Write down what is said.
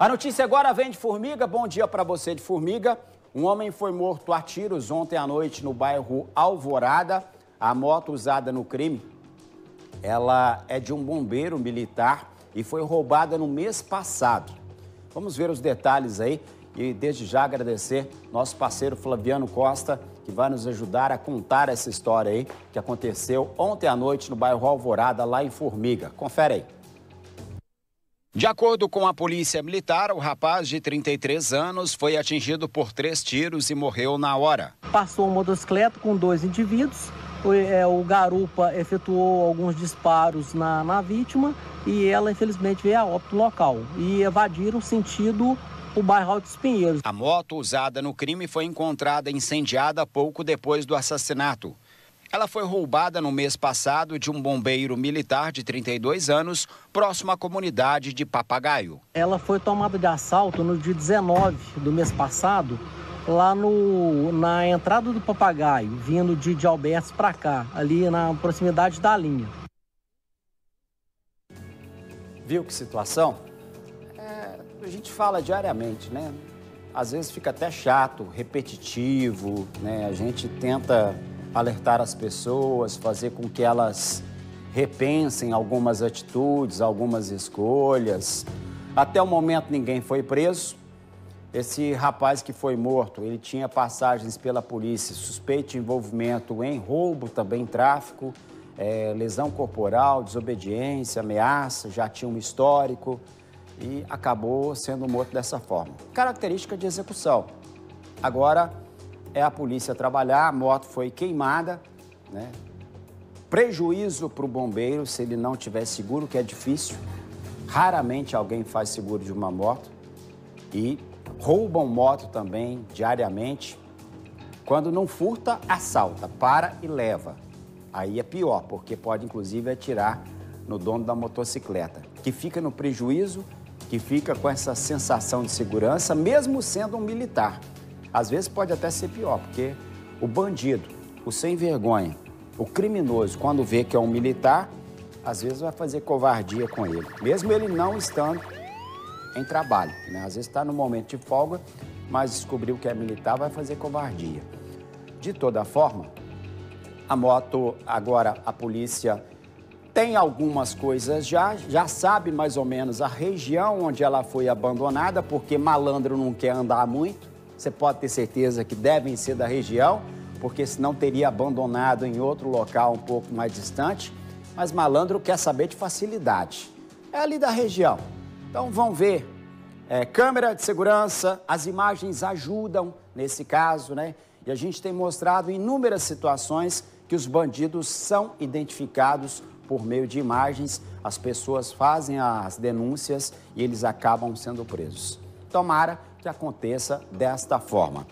A notícia agora vem de Formiga. Bom dia para você de Formiga. Um homem foi morto a tiros ontem à noite no bairro Alvorada. A moto usada no crime, ela é de um bombeiro militar e foi roubada no mês passado. Vamos ver os detalhes aí e desde já agradecer nosso parceiro Flaviano Costa, que vai nos ajudar a contar essa história aí que aconteceu ontem à noite no bairro Alvorada, lá em Formiga. Confere aí. De acordo com a polícia militar, o rapaz de 33 anos foi atingido por três tiros e morreu na hora. Passou uma motocicleta com dois indivíduos. O, é, o garupa efetuou alguns disparos na, na vítima e ela, infelizmente, veio a óbito local e evadiram sentido o bairro Altos Pinheiros. A moto usada no crime foi encontrada incendiada pouco depois do assassinato. Ela foi roubada no mês passado de um bombeiro militar de 32 anos, próximo à comunidade de Papagaio. Ela foi tomada de assalto no dia 19 do mês passado, lá no, na entrada do Papagaio, vindo de, de Albertos para cá, ali na proximidade da linha. Viu que situação? É, a gente fala diariamente, né? Às vezes fica até chato, repetitivo, né? A gente tenta alertar as pessoas, fazer com que elas repensem algumas atitudes, algumas escolhas. Até o momento ninguém foi preso. Esse rapaz que foi morto, ele tinha passagens pela polícia, suspeito de envolvimento em roubo, também tráfico, é, lesão corporal, desobediência, ameaça, já tinha um histórico e acabou sendo morto dessa forma. Característica de execução. Agora, é a polícia trabalhar, a moto foi queimada, né? Prejuízo para o bombeiro se ele não tiver seguro, que é difícil. Raramente alguém faz seguro de uma moto. E roubam moto também diariamente. Quando não furta, assalta, para e leva. Aí é pior, porque pode inclusive atirar no dono da motocicleta, que fica no prejuízo, que fica com essa sensação de segurança, mesmo sendo um militar. Às vezes pode até ser pior, porque o bandido, o sem vergonha, o criminoso, quando vê que é um militar, às vezes vai fazer covardia com ele, mesmo ele não estando em trabalho. Né? Às vezes está no momento de folga, mas descobriu que é militar, vai fazer covardia. De toda forma, a moto, agora a polícia tem algumas coisas já, já sabe mais ou menos a região onde ela foi abandonada, porque malandro não quer andar muito você pode ter certeza que devem ser da região, porque senão teria abandonado em outro local um pouco mais distante. Mas malandro quer saber de facilidade. É ali da região. Então vão ver. É, câmera de segurança, as imagens ajudam nesse caso, né? E a gente tem mostrado inúmeras situações que os bandidos são identificados por meio de imagens, as pessoas fazem as denúncias e eles acabam sendo presos. Tomara aconteça desta forma.